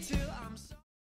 until I'm so